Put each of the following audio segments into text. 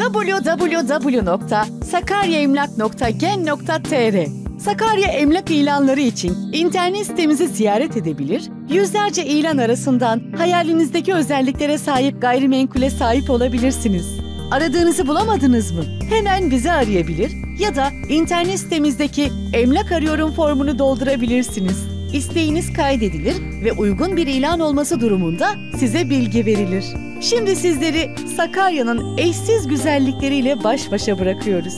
www.sakaryaemlak.gen.tr Sakarya emlak ilanları için internet sitemizi ziyaret edebilir, yüzlerce ilan arasından hayalinizdeki özelliklere sahip gayrimenkule sahip olabilirsiniz. Aradığınızı bulamadınız mı? Hemen bizi arayabilir ya da internet sitemizdeki emlak arıyorum formunu doldurabilirsiniz. İsteğiniz kaydedilir ve uygun bir ilan olması durumunda size bilgi verilir. Şimdi sizleri Sakarya'nın eşsiz güzellikleriyle baş başa bırakıyoruz.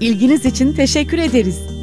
İlginiz için teşekkür ederiz.